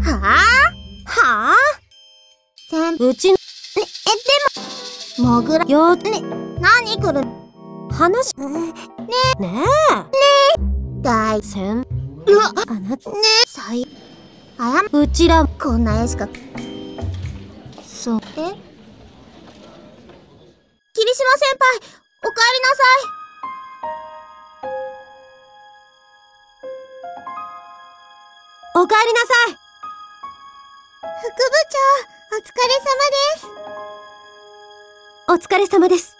はぁはぁ先うちの、ね、え、でも、もぐら、よ、ね、なに来る話、ね、ね大え、、せん、うわ、あな、ね、最、あやうちら、こんな絵しか、そう、え？霧島先輩、お帰りなさい。お帰りなさい副部長、お疲れ様です。お疲れ様です。